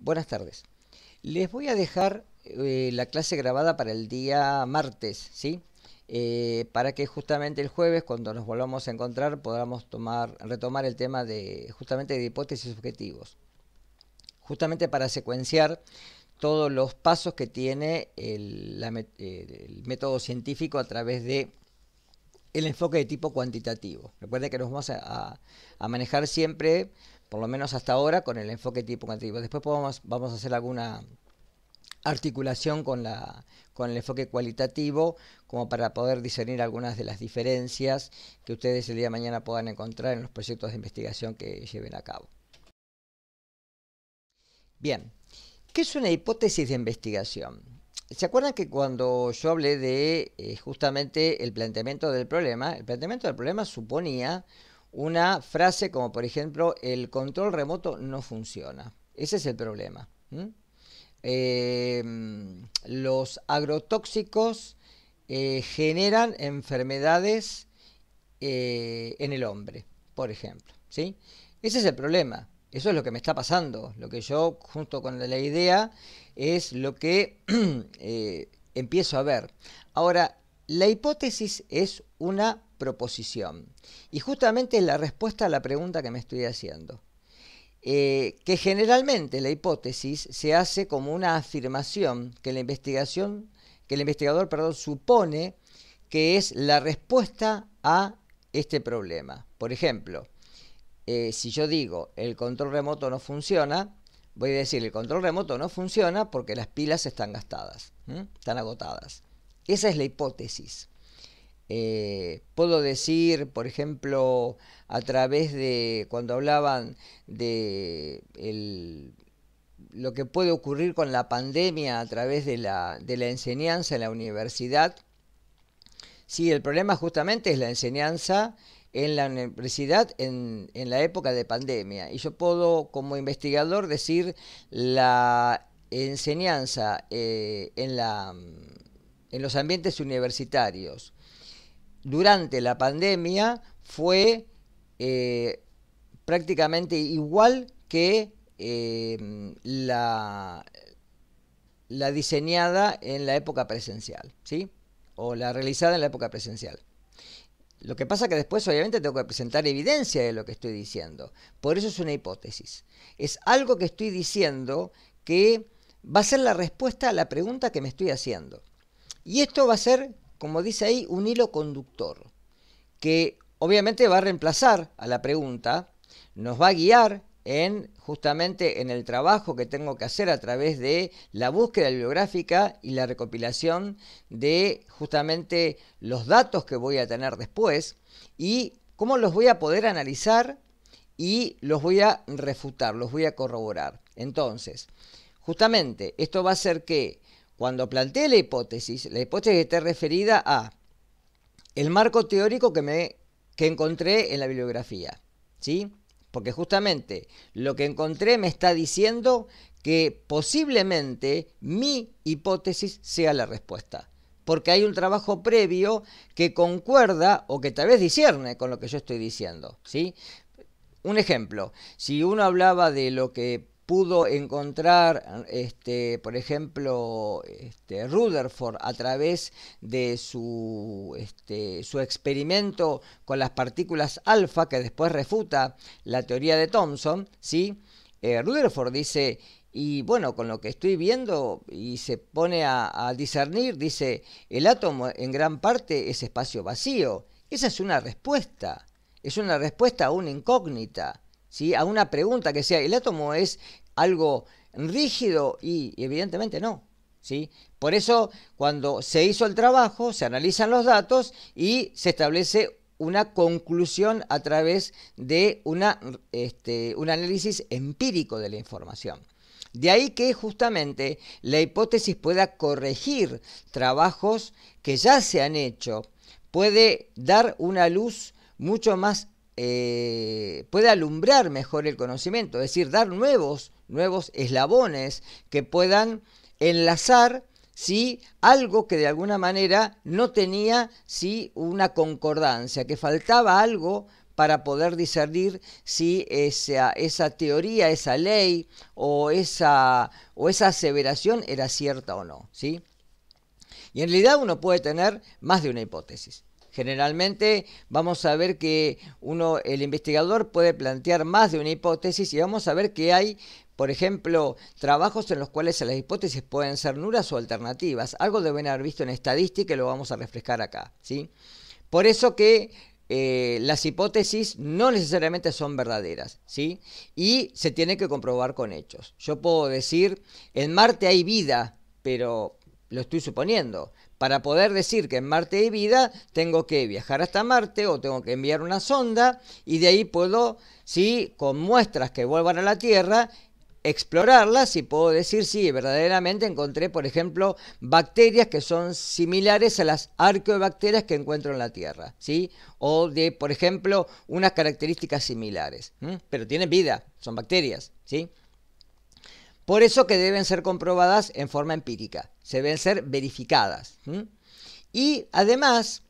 Buenas tardes. Les voy a dejar eh, la clase grabada para el día martes, ¿sí? Eh, para que justamente el jueves, cuando nos volvamos a encontrar, podamos tomar, retomar el tema de justamente de hipótesis objetivos. Justamente para secuenciar todos los pasos que tiene el, método científico a través de el enfoque de tipo cuantitativo. Recuerden que nos vamos a, manejar siempre, por lo menos hasta ahora, con el enfoque tipo cuantitativo. Después podemos, vamos a hacer alguna articulación con, la, con el enfoque cualitativo, como para poder discernir algunas de las diferencias que ustedes el día de mañana puedan encontrar en los proyectos de investigación que lleven a cabo. Bien, ¿qué es una hipótesis de investigación? ¿Se acuerdan que cuando yo hablé de eh, justamente el planteamiento del problema, el planteamiento del problema suponía una frase como por ejemplo el control remoto no funciona. Ese es el problema. Em, los agrotóxicos eh, generan enfermedades eh, en el hombre, por ejemplo. ¿sí? Ese es el problema. Eso es lo que me está pasando. Lo que yo, junto con la idea, es lo que eh, empiezo a ver. Ahora, la hipótesis es una proposición y justamente es la respuesta a la pregunta que me estoy haciendo. Eh, que generalmente la hipótesis se hace como una afirmación que la investigación, que el investigador, perdón, supone que es la respuesta a este problema. Por ejemplo, eh, si yo digo el control remoto no funciona, voy a decir el control remoto no funciona porque las pilas están gastadas, están agotadas. Esa es la hipótesis. Eh, puedo decir, por ejemplo, a través de cuando hablaban de lo que puede ocurrir con la pandemia a través de la, de la enseñanza en la universidad. Sí, el problema justamente es la enseñanza en la universidad en, la época de pandemia. Y yo puedo, como investigador, decir la enseñanza eh, en los ambientes universitarios durante la pandemia fue eh, prácticamente igual que eh, la, la diseñada en la época presencial, ¿sí? O la realizada en la época presencial. Lo que pasa que después obviamente tengo que presentar evidencia de lo que estoy diciendo. Por eso es una hipótesis. Es algo que estoy diciendo que va a ser la respuesta a la pregunta que me estoy haciendo. Y esto va a ser, como dice ahí, un hilo conductor, que obviamente va a reemplazar a la pregunta, nos va a guiar en justamente en el trabajo que tengo que hacer a través de la búsqueda bibliográfica y la recopilación de justamente los datos que voy a tener después y cómo los voy a poder analizar y los voy a refutar, los voy a corroborar. Entonces, justamente esto va a hacer que cuando plantee la hipótesis, la hipótesis esté referida a el marco teórico que me que encontré en la bibliografía, ¿sí? Porque justamente lo que encontré me está diciendo que posiblemente mi hipótesis sea la respuesta. Porque hay un trabajo previo que concuerda o que tal vez discierne con lo que yo estoy diciendo. ¿sí? Un ejemplo, si uno hablaba de lo que pudo encontrar, este, por ejemplo, este, Rutherford a través de su, este, su experimento con las partículas alfa, que después refuta la teoría de Thomson, ¿sí? Eh, Rutherford dice, y bueno, con lo que estoy viendo y se pone a, discernir, dice, el átomo en gran parte es espacio vacío. Esa es una respuesta, es una respuesta a una incógnita. ¿Sí? a una pregunta que sea, ¿el átomo es algo rígido y evidentemente no. ¿sí? Por eso cuando se hizo el trabajo se analizan los datos y se establece una conclusión a través de una, este, un análisis empírico de la información. De ahí que justamente la hipótesis pueda corregir trabajos que ya se han hecho, puede dar una luz mucho más, eh, puede alumbrar mejor el conocimiento, es decir, dar nuevos nuevos eslabones que puedan enlazar ¿sí? algo que de alguna manera no tenía ¿sí? una concordancia, que faltaba algo para poder discernir si esa, esa teoría, esa ley o esa, o esa aseveración era cierta o no. ¿sí? Y en realidad uno puede tener más de una hipótesis. Generalmente vamos a ver que uno, el investigador puede plantear más de una hipótesis y vamos a ver que hay, por ejemplo, trabajos en los cuales las hipótesis pueden ser nulas o alternativas. Algo deben haber visto en estadística y lo vamos a refrescar acá. ¿sí? Por eso que eh, las hipótesis no necesariamente son verdaderas, ¿sí? Y se tiene que comprobar con hechos. Yo puedo decir, en Marte hay vida, pero lo estoy suponiendo. Para poder decir que en Marte hay vida, tengo que viajar hasta Marte o tengo que enviar una sonda y de ahí puedo, sí, con muestras que vuelvan a la Tierra, explorarlas y puedo decir si verdaderamente encontré, por ejemplo, bacterias que son similares a las arqueobacterias que encuentro en la Tierra, ¿sí? O de, por ejemplo, unas características similares, pero tienen vida, son bacterias, ¿sí? Por eso que deben ser comprobadas en forma empírica, se deben ser verificadas. Y además,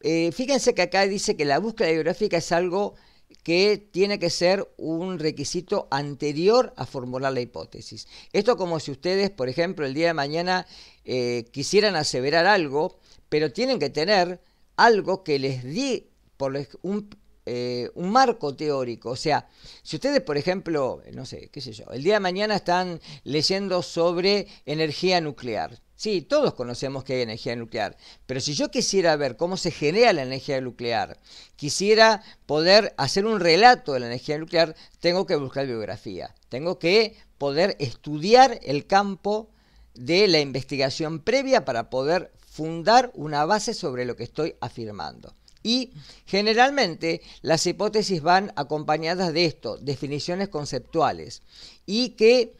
eh, fíjense que acá dice que la búsqueda biográfica es algo que tiene que ser un requisito anterior a formular la hipótesis. Esto como si ustedes, por ejemplo, el día de mañana eh, quisieran aseverar algo, pero tienen que tener algo que les dé por un eh, un marco teórico. O sea, si ustedes, por ejemplo, no sé, qué sé yo, el día de mañana están leyendo sobre energía nuclear. Sí, todos conocemos que hay energía nuclear, pero si yo quisiera ver cómo se genera la energía nuclear, quisiera poder hacer un relato de la energía nuclear, tengo que buscar biografía, tengo que poder estudiar el campo de la investigación previa para poder fundar una base sobre lo que estoy afirmando. Y generalmente las hipótesis van acompañadas de esto, definiciones conceptuales, y que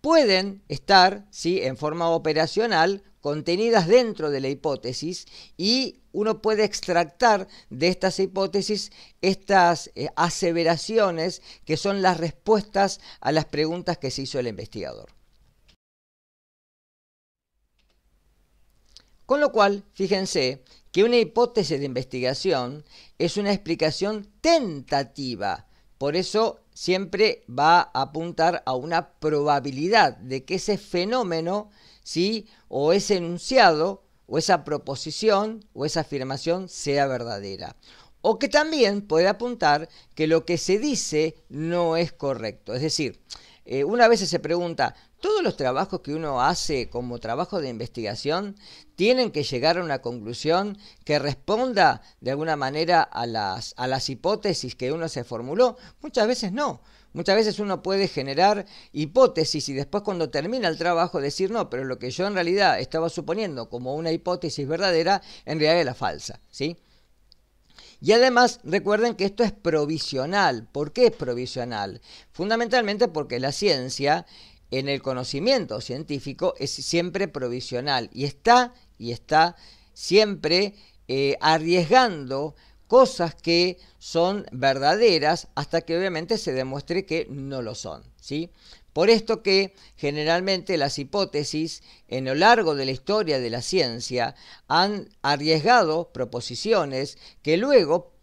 pueden estar ¿sí? en forma operacional contenidas dentro de la hipótesis y uno puede extractar de estas hipótesis estas eh, aseveraciones que son las respuestas a las preguntas que se hizo el investigador. Con lo cual, fíjense que una hipótesis de investigación es una explicación tentativa. Por eso siempre va a apuntar a una probabilidad de que ese fenómeno, ¿sí? o ese enunciado, o esa proposición, o esa afirmación sea verdadera. O que también puede apuntar que lo que se dice no es correcto. Es decir, eh, una vez se pregunta, todos los trabajos que uno hace como trabajo de investigación tienen que llegar a una conclusión que responda de alguna manera a las, a las hipótesis que uno se formuló. Muchas veces no. Muchas veces uno puede generar hipótesis y después cuando termina el trabajo decir no, pero lo que yo en realidad estaba suponiendo como una hipótesis verdadera, en realidad era falsa. ¿sí? Y además recuerden que esto es provisional. ¿Por qué es provisional? Fundamentalmente porque la ciencia en el conocimiento científico es siempre provisional y está, y está siempre eh, arriesgando cosas que son verdaderas hasta que obviamente se demuestre que no lo son. ¿sí? Por esto que generalmente las hipótesis en lo largo de la historia de la ciencia han arriesgado proposiciones que luego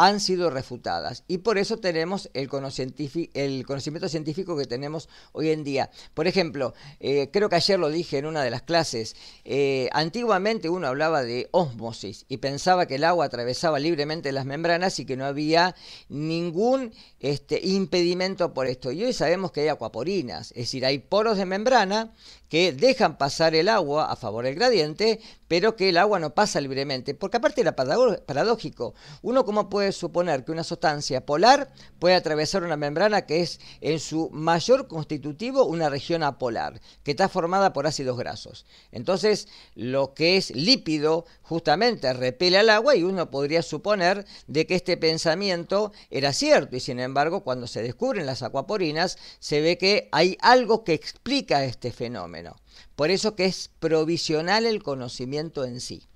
han sido refutadas y por eso tenemos el, conocimiento científico que tenemos hoy en día. Por ejemplo, eh, creo que ayer lo dije en una de las clases, eh, antiguamente uno hablaba de ósmosis y pensaba que el agua atravesaba libremente las membranas y que no había ningún este, impedimento por esto. Y hoy sabemos que hay acuaporinas, es decir, hay poros de membrana que dejan pasar el agua a favor del gradiente, pero que el agua no pasa libremente, porque aparte era paradójico. Uno cómo puede suponer que una sustancia polar puede atravesar una membrana que es en su mayor constitutivo una región apolar, que está formada por ácidos grasos. Entonces, lo que es lípido justamente repele al agua y uno podría suponer de que este pensamiento era cierto y sin embargo cuando se descubren las acuaporinas se ve que hay algo que explica este fenómeno. Por eso que es provisional el conocimiento en sí.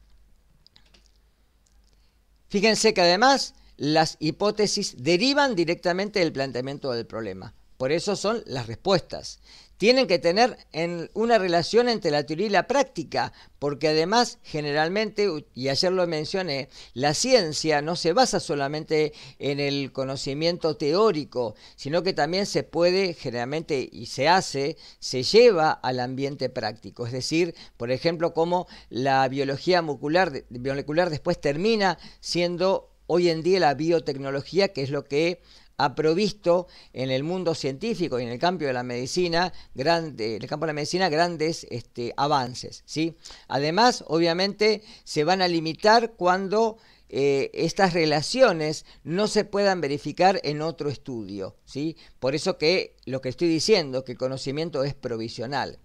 Fíjense que además las hipótesis derivan directamente del planteamiento del problema. por eso son las respuestas tienen que tener en una relación entre la teoría y la práctica, porque además generalmente, y ayer lo mencioné, la ciencia no se basa solamente en el conocimiento teórico, sino que también se puede, generalmente, y se hace, se lleva al ambiente práctico. Es decir, por ejemplo, cómo la biología molecular, molecular después termina siendo hoy en día la biotecnología, que es lo que ha provisto en el mundo científico y en el campo de la medicina, grande, el campo de la medicina grandes este, avances. ¿sí? Además, obviamente, se van a limitar cuando eh, estas relaciones no se puedan verificar en otro estudio. ¿sí? Por eso que lo que estoy diciendo, que el conocimiento es provisional.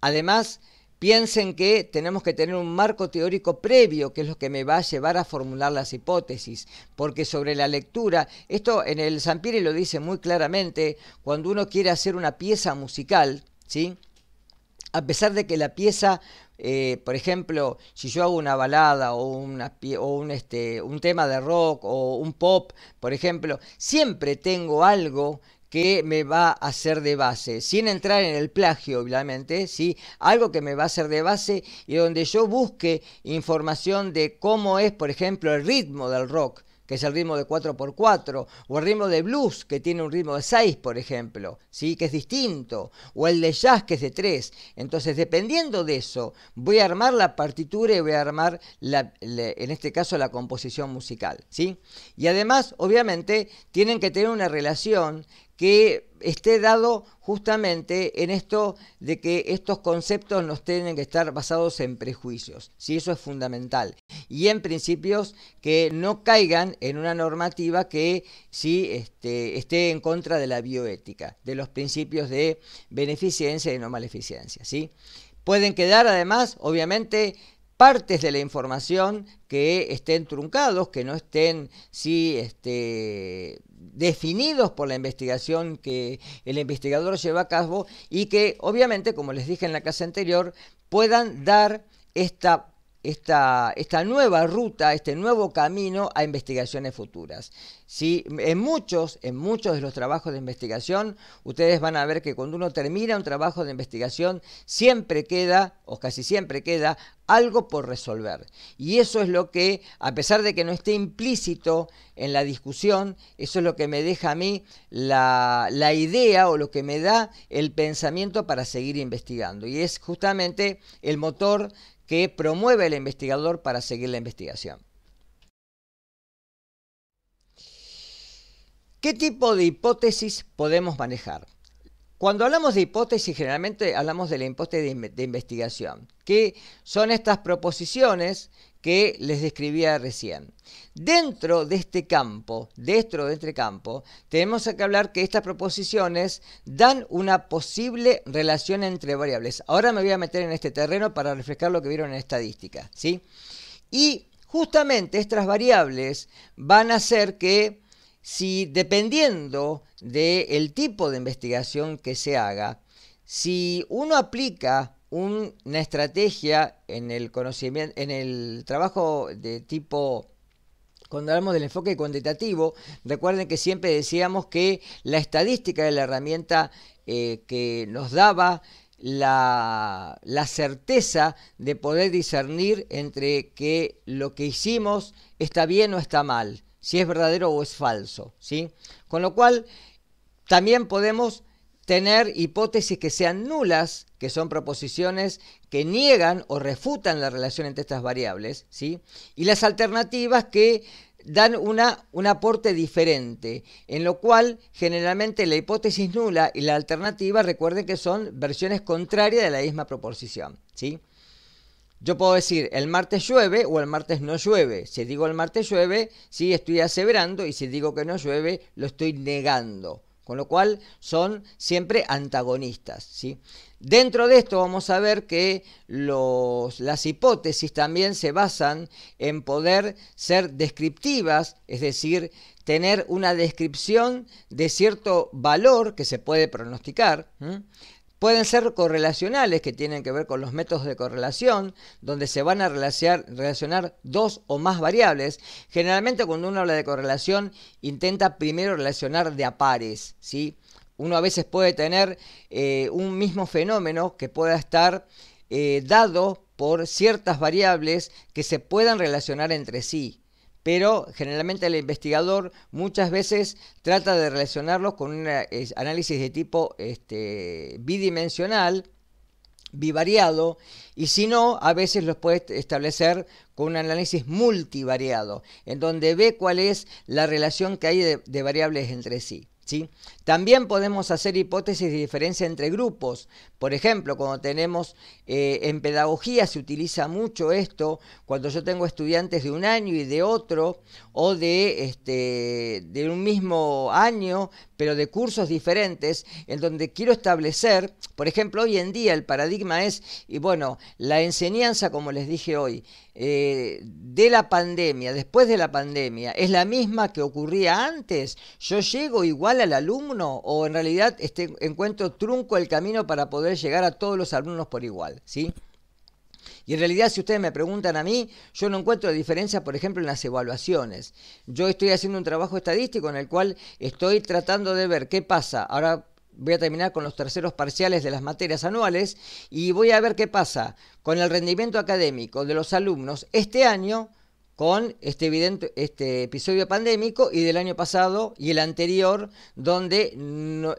Además, Piensen que tenemos que tener un marco teórico previo, que es lo que me va a llevar a formular las hipótesis, porque sobre la lectura, esto en el Sampieri lo dice muy claramente, cuando uno quiere hacer una pieza musical, ¿sí? a pesar de que la pieza, eh, por ejemplo, si yo hago una balada o, una, o un, este, un tema de rock o un pop, por ejemplo, siempre tengo algo que me va a hacer de base, sin entrar en el plagio, obviamente, ¿sí? algo que me va a hacer de base y donde yo busque información de cómo es, por ejemplo, el ritmo del rock, que es el ritmo de 4x4, o el ritmo de blues, que tiene un ritmo de 6, por ejemplo, ¿sí? que es distinto, o el de jazz, que es de 3. Entonces, dependiendo de eso, voy a armar la partitura y voy a armar, la, en este caso, la composición musical. ¿sí? Y además, obviamente, tienen que tener una relación que esté dado justamente en esto de que estos conceptos no tienen que estar basados en prejuicios, si eso es fundamental, y en principios que no caigan en una normativa que sí este, esté en contra de la bioética, de los principios de beneficencia y no maleficencia. ¿sí? Pueden quedar además, obviamente, partes de la información que estén truncados, que no estén sí, este, definidos por la investigación que el investigador lleva a cabo y que obviamente, como les dije en la clase anterior, puedan dar esta esta, esta, nueva ruta, este nuevo camino a investigaciones futuras. Si en muchos, en muchos de los trabajos de investigación, ustedes van a ver que cuando uno termina un trabajo de investigación, siempre queda, o casi siempre queda, algo por resolver. Y eso es lo que, a pesar de que no esté implícito en la discusión, eso es lo que me deja a mí la, la idea o lo que me da el pensamiento para seguir investigando. Y es justamente el motor que promueve el investigador para seguir la investigación. ¿Qué tipo de hipótesis podemos manejar? Cuando hablamos de hipótesis, generalmente hablamos de la hipótesis de, investigación, que son estas proposiciones que les describía recién. Dentro de este campo, dentro de este campo, tenemos que hablar que estas proposiciones dan una posible relación entre variables. Ahora me voy a meter en este terreno para refrescar lo que vieron en estadística, ¿sí? Y justamente estas variables van a hacer que si dependiendo del tipo de investigación que se haga, si uno aplica una estrategia en el conocimiento, en el trabajo de tipo cuando hablamos del enfoque cuantitativo, recuerden que siempre decíamos que la estadística es la herramienta eh, que nos daba la, la, certeza de poder discernir entre que lo que hicimos está bien o está mal, si es verdadero o es falso. ¿sí? Con lo cual, también podemos tener hipótesis que sean nulas, que son proposiciones que niegan o refutan la relación entre estas variables, ¿sí? y las alternativas que dan una, un aporte diferente, en lo cual generalmente la hipótesis nula y la alternativa recuerden que son versiones contrarias de la misma proposición. ¿sí? Yo puedo decir el martes llueve o el martes no llueve. Si digo el martes llueve, sí estoy aseverando y si digo que no llueve, lo estoy negando. Con lo cual son siempre antagonistas. ¿sí? Dentro de esto vamos a ver que las hipótesis también se basan en poder ser descriptivas, es decir, tener una descripción de cierto valor que se puede pronosticar. Pueden ser correlacionales, que tienen que ver con los métodos de correlación, donde se van a relacionar, dos o más variables. Generalmente cuando uno habla de correlación, intenta primero relacionar de a pares, ¿sí? uno a veces puede tener eh, un mismo fenómeno que pueda estar eh, dado por ciertas variables que se puedan relacionar entre sí. Pero generalmente el investigador muchas veces trata de relacionarlos con un análisis de tipo este, bidimensional, bivariado, y si no, a veces los puede establecer con un análisis multivariado, en donde ve cuál es la relación que hay de variables entre sí. También podemos hacer hipótesis de diferencia entre grupos. Por ejemplo, cuando tenemos eh, en pedagogía se utiliza mucho esto, cuando yo tengo estudiantes de un año y de otro, o de, este, de un mismo año, pero de cursos diferentes, en donde quiero establecer, por ejemplo, hoy en día el paradigma es, y bueno, la enseñanza, como les dije hoy, eh, de la pandemia, después de la pandemia, es la misma que ocurría antes. Yo llego igual al alumno o en realidad este, encuentro trunco el camino para poder llegar a todos los alumnos por igual, ¿sí? Y en realidad, si ustedes me preguntan a mí, yo no encuentro diferencia, por ejemplo, en las evaluaciones. Yo estoy haciendo un trabajo estadístico en el cual estoy tratando de ver qué pasa. Ahora voy a terminar con los terceros parciales de las materias anuales y voy a ver qué pasa con el rendimiento académico de los alumnos este año con este, evidente, este episodio pandémico y del año pasado y el anterior donde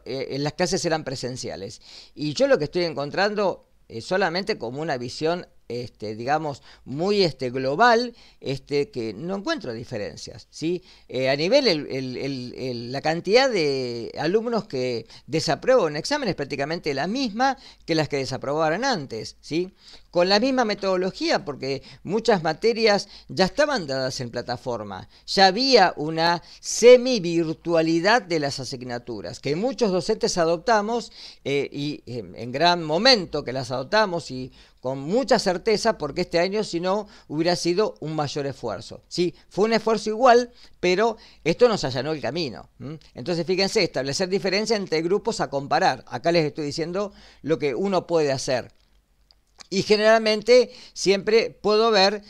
eh, las clases eran presenciales. Y yo lo que estoy encontrando es solamente como una visión este, digamos, muy este, global, este, que no encuentro diferencias. ¿sí? Eh, a nivel, la cantidad de alumnos que desaprueban examen es prácticamente la misma que las que desaprobaron antes. ¿sí? Con la misma metodología, porque muchas materias ya estaban dadas en plataforma. Ya había una semi-virtualidad de las asignaturas, que muchos docentes adoptamos eh, y eh, en gran momento que las adoptamos y con mucha certeza porque este año si no hubiera sido un mayor esfuerzo. Sí, fue un esfuerzo igual, pero esto nos allanó el camino. Entonces fíjense, establecer diferencia entre grupos a comparar. Acá les estoy diciendo lo que uno puede hacer. Y generalmente siempre puedo ver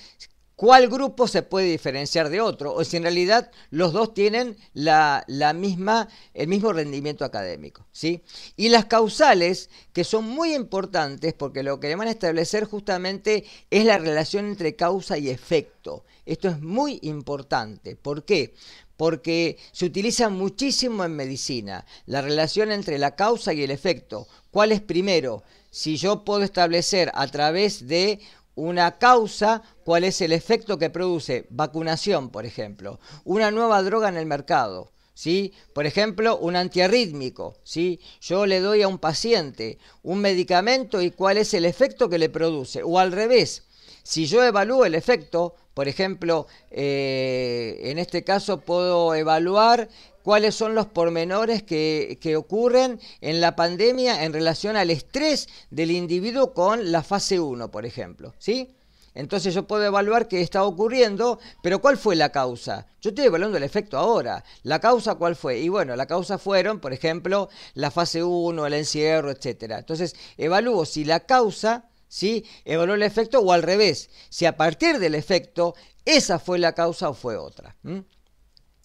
cuál grupo se puede diferenciar de otro, o si en realidad los dos tienen la, misma, el mismo rendimiento académico. ¿sí? Y las causales, que son muy importantes, porque lo que van a establecer justamente es la relación entre causa y efecto. Esto es muy importante. ¿Por qué? Porque se utiliza muchísimo en medicina la relación entre la causa y el efecto. ¿Cuál es primero? Si yo puedo establecer a través de una causa, cuál es el efecto que produce vacunación, por ejemplo, una nueva droga en el mercado. ¿Sí? Por ejemplo, un antiarrítmico, ¿sí? Yo le doy a un paciente un medicamento y cuál es el efecto que le produce. O al revés, si yo evalúo el efecto, por ejemplo, eh, en este caso puedo evaluar cuáles son los pormenores que, que, ocurren en la pandemia en relación al estrés del individuo con la fase 1, por ejemplo. ¿sí? Entonces yo puedo evaluar qué está ocurriendo, pero ¿cuál fue la causa? Yo estoy evaluando el efecto ahora. ¿La causa cuál fue? Y bueno, la causa fueron, por ejemplo, la fase 1, el encierro, etc. Entonces evalúo si la causa, ¿sí? Evalúo el efecto o al revés, si a partir del efecto esa fue la causa o fue otra.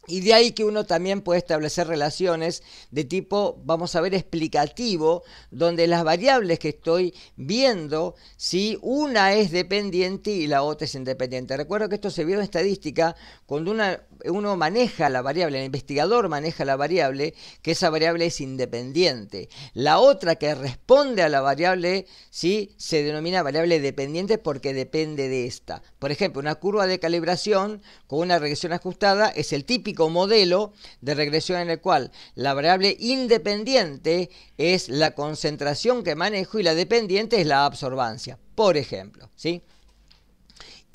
Y de ahí que uno también puede establecer relaciones de tipo, vamos a ver, explicativo, donde las variables que estoy viendo, si una es dependiente y la otra es independiente. Recuerdo que esto se vio en estadística cuando una, uno maneja la variable, el investigador maneja la variable, que esa variable es independiente. La otra que responde a la variable, sí, se denomina variable dependiente porque depende de esta. Por ejemplo, una curva de calibración con una regresión ajustada es el típico modelo de regresión en el cual la variable independiente es la concentración que manejo y la dependiente es la absorbancia, por ejemplo, ¿sí?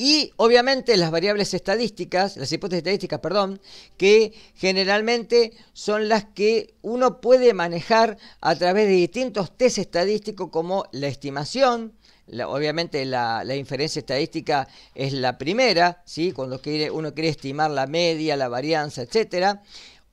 Y obviamente las variables estadísticas, las hipótesis estadísticas, perdón, que generalmente son las que uno puede manejar a través de distintos test estadísticos como la estimación, obviamente la, inferencia estadística es la primera, ¿sí? cuando quiere, uno quiere estimar la media, la varianza, etcétera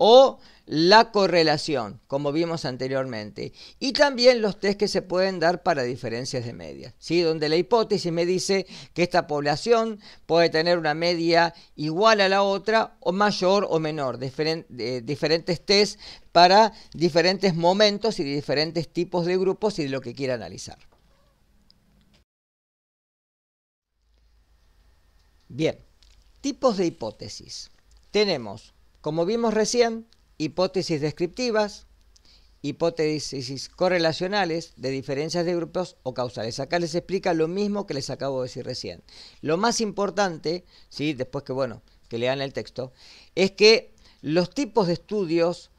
o la correlación, como vimos anteriormente, y también los test que se pueden dar para diferencias de medias, ¿sí? donde la hipótesis me dice que esta población puede tener una media igual a la otra o mayor o menor, diferentes test para diferentes momentos y diferentes tipos de grupos y de lo que quiera analizar. Bien, tipos de hipótesis. Tenemos, como vimos recién, hipótesis descriptivas, hipótesis correlacionales de diferencias de grupos o causales. Acá les explica lo mismo que les acabo de decir recién. Lo más importante, ¿sí? después que bueno, que lean el texto, es que los tipos de estudios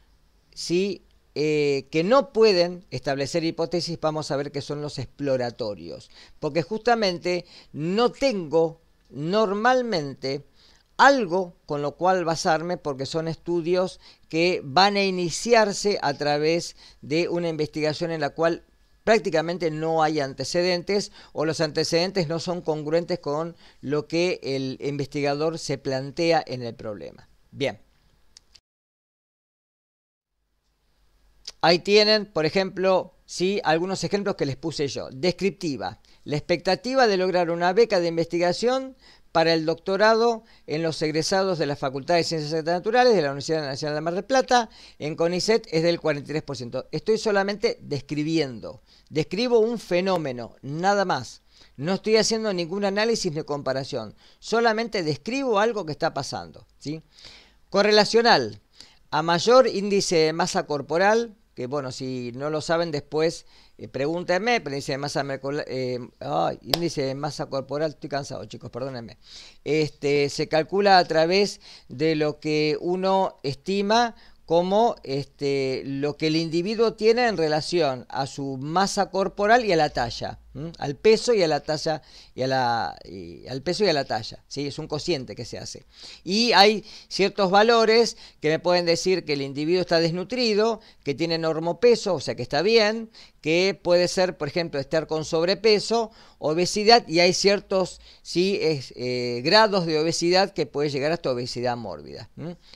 ¿sí? Eh, que no pueden establecer hipótesis, vamos a ver que son los exploratorios. Porque justamente no tengo normalmente algo con lo cual basarme porque son estudios que van a iniciarse a través de una investigación en la cual prácticamente no hay antecedentes o los antecedentes no son congruentes con lo que el investigador se plantea en el problema. Bien. Ahí tienen, por ejemplo, ¿sí? algunos ejemplos que les puse yo. Descriptiva. La expectativa de lograr una beca de investigación para el doctorado en los egresados de la Facultad de Ciencias Naturales de la Universidad Nacional de Mar del Plata, en CONICET es del 43%. Estoy solamente describiendo, describo un fenómeno, nada más. No estoy haciendo ningún análisis ni comparación, solamente describo algo que está pasando. ¿sí? Correlacional, a mayor índice de masa corporal, que bueno, si no lo saben después eh, pregúntenme, índice de masa eh, índice de masa corporal, estoy cansado chicos, perdónenme. Este, se calcula a través de lo que uno estima como este, lo que el individuo tiene en relación a su masa corporal y a la talla al peso y a la talla y a la al peso y a la talla ¿sí? es un cociente que se hace y hay ciertos valores que me pueden decir que el individuo está desnutrido que tiene normopeso o sea que está bien que puede ser por ejemplo estar con sobrepeso obesidad y hay ciertos ¿sí? Eh, grados de obesidad que puede llegar hasta obesidad mórbida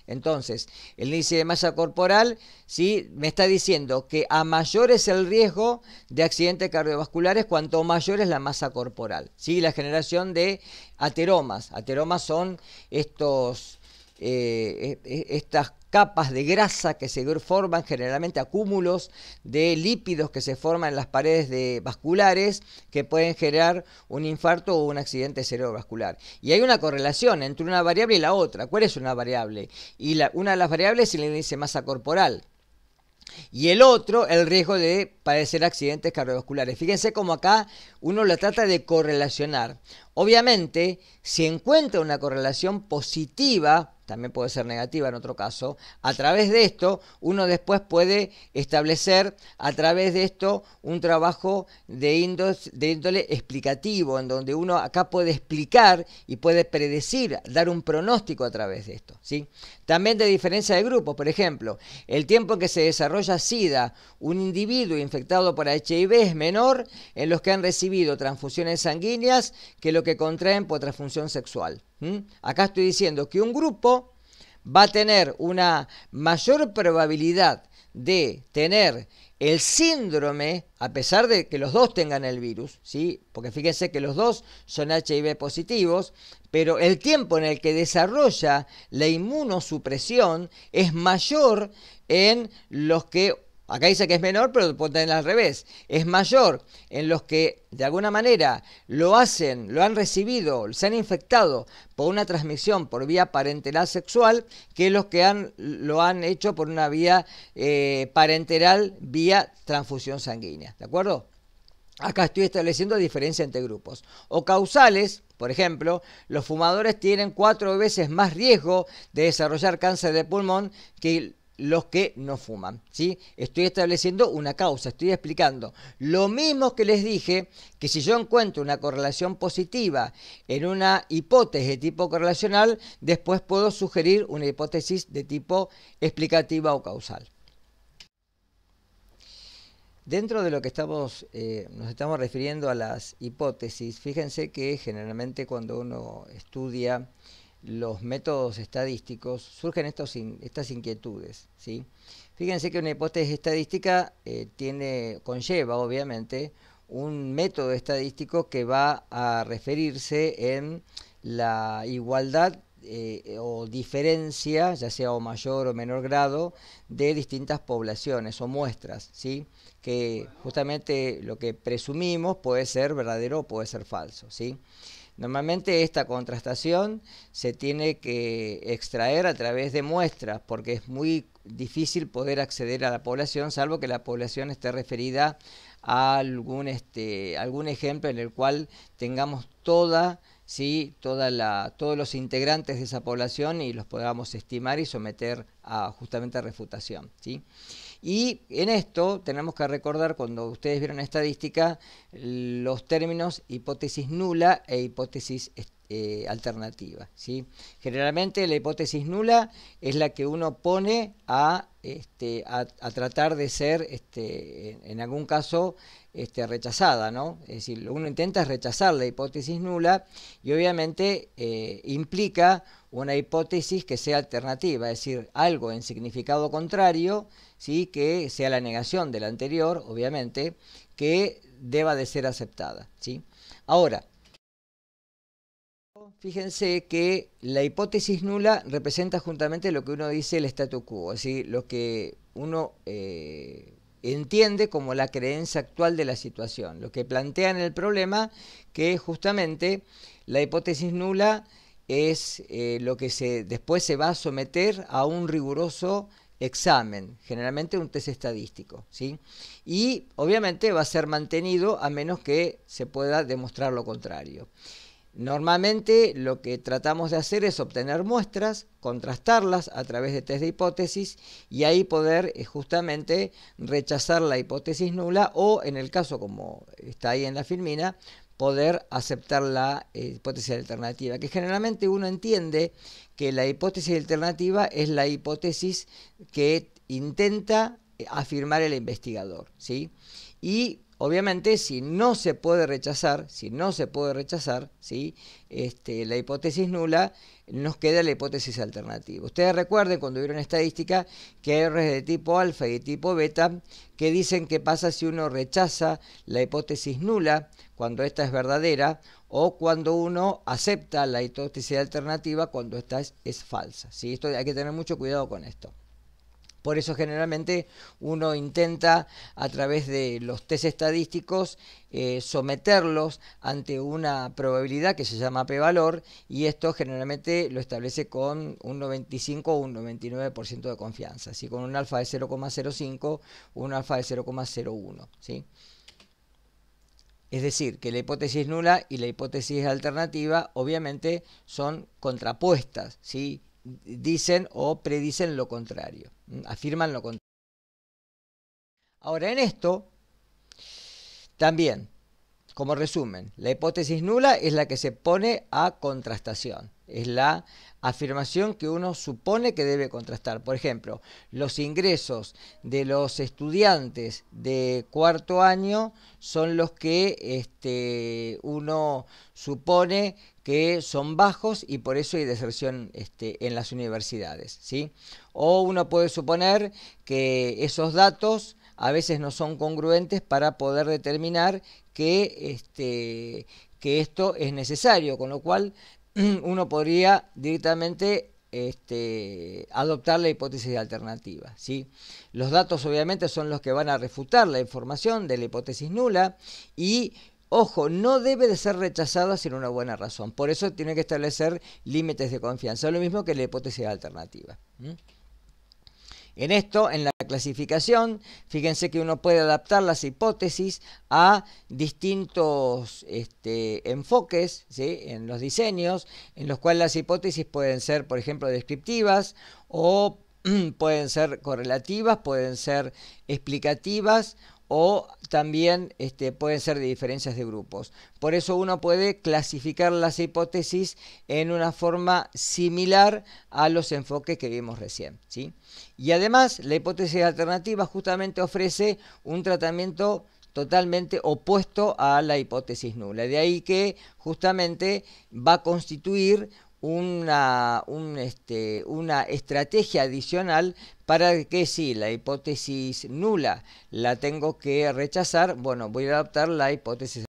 entonces el índice de masa corporal ¿sí? me está diciendo que a mayor es el riesgo de accidentes cardiovasculares cuanto mayor es la masa corporal. ¿sí? La generación de ateromas. Ateromas son estos, eh, e, e, estas capas de grasa que se forman, generalmente acúmulos de lípidos que se forman en las paredes de vasculares que pueden generar un infarto o un accidente cerebrovascular. Y hay una correlación entre una variable y la otra. ¿Cuál es una variable? Y una de las variables es el índice masa corporal. Y el otro, el riesgo de padecer accidentes cardiovasculares. Fíjense cómo acá uno lo trata de correlacionar. Obviamente, si encuentra una correlación positiva, también puede ser negativa en otro caso, a través de esto uno después puede establecer a través de esto un trabajo de índole, explicativo, en donde uno acá puede explicar y puede predecir, dar un pronóstico a través de esto. ¿sí? También de diferencia de grupos, por ejemplo, el tiempo en que se desarrolla SIDA, un individuo infectado por HIV es menor en los que han recibido transfusiones sanguíneas que lo que contraen por transfusión sexual. Acá estoy diciendo que un grupo va a tener una mayor probabilidad de tener el síndrome, a pesar de que los dos tengan el virus, ¿sí? porque fíjense que los dos son HIV positivos, pero el tiempo en el que desarrolla la inmunosupresión es mayor en los que Acá dice que es menor, pero puede tener al revés. Es mayor en los que de alguna manera lo hacen, lo han recibido, se han infectado por una transmisión por vía parenteral sexual, que los que han, lo han hecho por una vía eh, parenteral vía transfusión sanguínea. ¿De acuerdo? Acá estoy estableciendo diferencia entre grupos. O causales, por ejemplo, los fumadores tienen cuatro veces más riesgo de desarrollar cáncer de pulmón que los que no fuman. ¿sí? Estoy estableciendo una causa, estoy explicando. Lo mismo que les dije, que si yo encuentro una correlación positiva en una hipótesis de tipo correlacional, después puedo sugerir una hipótesis de tipo explicativa o causal. Dentro de lo que estamos, eh, nos estamos refiriendo a las hipótesis, fíjense que generalmente cuando uno estudia los métodos estadísticos surgen estas inquietudes. ¿sí? Fíjense que una hipótesis estadística eh, tiene, conlleva, obviamente, un método estadístico que va a referirse en la igualdad eh, o diferencia, ya sea o mayor o menor grado, de distintas poblaciones o muestras, ¿sí? que justamente lo que presumimos puede ser verdadero o puede ser falso. ¿sí? Normalmente esta contrastación se tiene que extraer a través de muestras porque es muy difícil poder acceder a la población salvo que la población esté referida a algún, este, algún ejemplo en el cual tengamos toda ¿sí? Toda la, todos los integrantes de esa población y los podamos estimar y someter a justamente a refutación. ¿sí? Y en esto tenemos que recordar, cuando ustedes vieron estadística, los términos hipótesis nula e hipótesis eh, alternativa. ¿sí? Generalmente la hipótesis nula es la que uno pone a, este, a, tratar de ser, este, en algún caso, este, rechazada, ¿no? Es decir, uno intenta rechazar la hipótesis nula y obviamente eh, implica una hipótesis que sea alternativa, es decir, algo en significado contrario, ¿sí? que sea la negación de la anterior, obviamente, que deba de ser aceptada. ¿sí? Ahora, fíjense que la hipótesis nula representa justamente lo que uno dice el statu quo, es lo que uno... Eh, entiende como la creencia actual de la situación, lo que plantea en el problema que justamente la hipótesis nula es eh, lo que se, después se va a someter a un riguroso examen, generalmente un test estadístico, ¿sí? Y obviamente va a ser mantenido a menos que se pueda demostrar lo contrario. Normalmente lo que tratamos de hacer es obtener muestras, contrastarlas a través de test de hipótesis y ahí poder eh, justamente rechazar la hipótesis nula o en el caso como está ahí en la filmina, poder aceptar la eh, hipótesis alternativa, que generalmente uno entiende que la hipótesis alternativa es la hipótesis que intenta eh, afirmar el investigador, ¿sí? Y Obviamente, si no se puede rechazar, si no se puede rechazar, ¿sí? este, la hipótesis nula, nos queda la hipótesis alternativa. Ustedes recuerden cuando vieron estadística que hay errores de tipo alfa y de tipo beta que dicen qué pasa si uno rechaza la hipótesis nula cuando esta es verdadera o cuando uno acepta la hipótesis alternativa cuando esta es, es falsa. ¿sí? Esto, hay que tener mucho cuidado con esto. Por eso generalmente uno intenta a través de los test estadísticos eh, someterlos ante una probabilidad que se llama p-valor y esto generalmente lo establece con un 95 o un 99% de confianza, así con un alfa de 0,05 o un alfa de 0,01. ¿sí? Es decir, que la hipótesis nula y la hipótesis alternativa obviamente son contrapuestas, ¿sí? Dicen o predicen lo contrario, afirman lo contrario. Ahora, en esto, también, como resumen, la hipótesis nula es la que se pone a contrastación, es la afirmación que uno supone que debe contrastar. Por ejemplo, los ingresos de los estudiantes de cuarto año son los que este, uno supone que son bajos y por eso hay deserción este, en las universidades. ¿sí? O uno puede suponer que esos datos a veces no son congruentes para poder determinar que, este, que esto es necesario, con lo cual uno podría directamente este, adoptar la hipótesis alternativa. ¿sí? Los datos obviamente son los que van a refutar la información de la hipótesis nula y, ojo, no debe de ser rechazada sin una buena razón. Por eso tiene que establecer límites de confianza, lo mismo que la hipótesis alternativa. En esto, en la clasificación, fíjense que uno puede adaptar las hipótesis a distintos este, enfoques en los diseños, en los cuales las hipótesis pueden ser, por ejemplo, descriptivas o pueden ser correlativas, pueden ser explicativas o también este, pueden ser de diferencias de grupos. Por eso uno puede clasificar las hipótesis en una forma similar a los enfoques que vimos recién. ¿sí? Y además la hipótesis alternativa justamente ofrece un tratamiento totalmente opuesto a la hipótesis nula. De ahí que justamente va a constituir una, este, una estrategia adicional para que si la hipótesis nula la tengo que rechazar, bueno, voy a adaptar la hipótesis.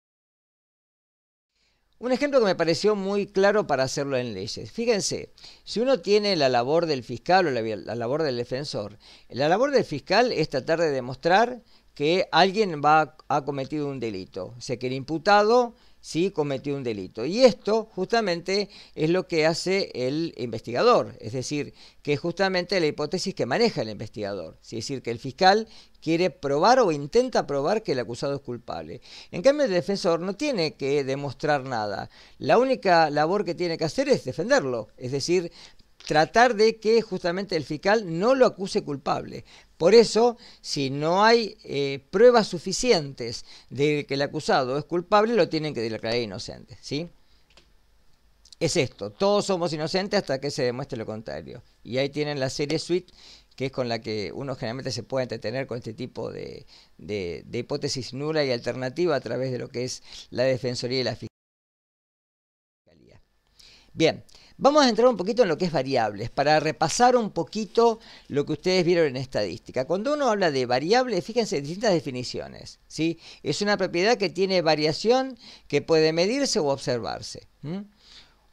Un ejemplo que me pareció muy claro para hacerlo en leyes. Fíjense, si uno tiene la labor del fiscal o la, la labor del defensor, la labor del fiscal es tratar de demostrar que alguien va, ha cometido un delito. O sea, que el imputado sí cometió un delito. Y esto justamente es lo que hace el investigador, es decir, que es justamente la hipótesis que maneja el investigador. Es decir, que el fiscal quiere probar o intenta probar que el acusado es culpable. En cambio, el defensor no tiene que demostrar nada. La única labor que tiene que hacer es defenderlo, es decir, tratar de que justamente el fiscal no lo acuse culpable. Por eso, si no hay eh, pruebas suficientes de que el acusado es culpable, lo tienen que declarar inocente. ¿sí? Es esto, todos somos inocentes hasta que se demuestre lo contrario. Y ahí tienen la serie Suite, que es con la que uno generalmente se puede entretener con este tipo de, de hipótesis nula y alternativa a través de lo que es la Defensoría y la Fiscalía. Bien, Vamos a entrar un poquito en lo que es variables, para repasar un poquito lo que ustedes vieron en estadística. Cuando uno habla de variables, fíjense distintas definiciones. ¿sí? Es una propiedad que tiene variación que puede medirse o observarse.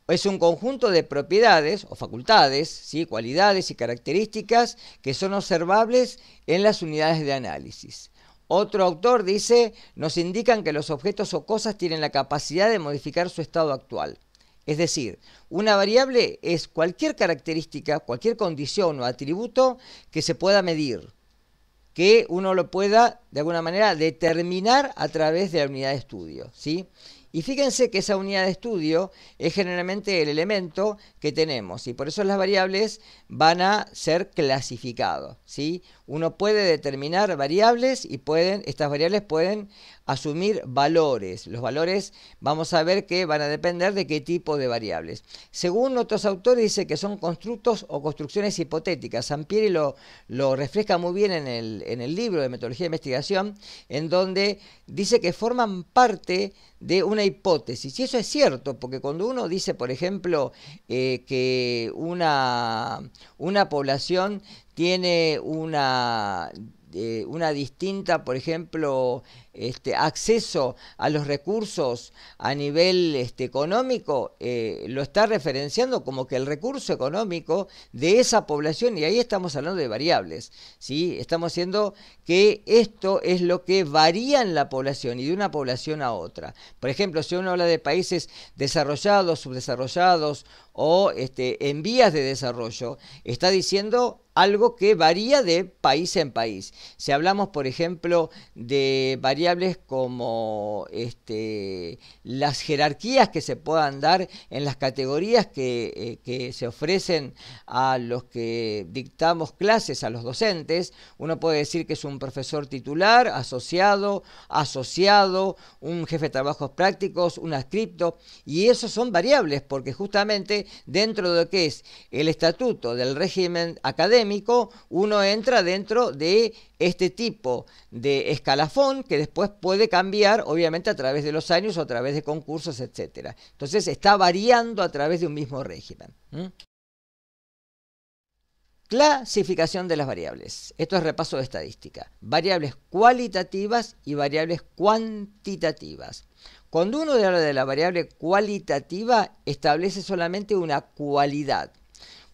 Es un conjunto de propiedades o facultades, ¿sí? cualidades y características que son observables en las unidades de análisis. Otro autor dice, nos indican que los objetos o cosas tienen la capacidad de modificar su estado actual. Es decir, una variable es cualquier característica, cualquier condición o atributo que se pueda medir, que uno lo pueda de alguna manera determinar a través de la unidad de estudio. ¿sí? Y fíjense que esa unidad de estudio es generalmente el elemento que tenemos y por eso las variables van a ser clasificadas. ¿sí? Uno puede determinar variables y pueden, estas variables pueden asumir valores. Los valores vamos a ver que van a depender de qué tipo de variables. Según otros autores dice que son constructos o construcciones hipotéticas. Sampieri lo, lo refresca muy bien en el, en el libro de metodología de investigación, en donde dice que forman parte de una hipótesis. Y eso es cierto, porque cuando uno dice, por ejemplo, eh, que una, una población tiene una, eh, una distinta, por ejemplo, este, acceso a los recursos a nivel este, económico, eh, lo está referenciando como que el recurso económico de esa población, y ahí estamos hablando de variables, ¿sí? estamos haciendo que esto es lo que varía en la población y de una población a otra. Por ejemplo, si uno habla de países desarrollados, subdesarrollados o este, en vías de desarrollo, está diciendo algo que varía de país en país. Si hablamos, por ejemplo, de variables como este, las jerarquías que se puedan dar en las categorías que, eh, se ofrecen a los que dictamos clases, a los docentes. Uno puede decir que es un profesor titular, asociado, asociado, un jefe de trabajos prácticos, un adscripto, y esos son variables porque justamente dentro de lo que es el estatuto del régimen académico, uno entra dentro de este tipo de escalafón que después puede cambiar, obviamente, a través de los años o a través de concursos, etc. Entonces está variando a través de un mismo régimen. Clasificación de las variables. Esto es repaso de estadística. Variables cualitativas y variables cuantitativas. Cuando uno habla de la variable cualitativa, establece solamente una cualidad.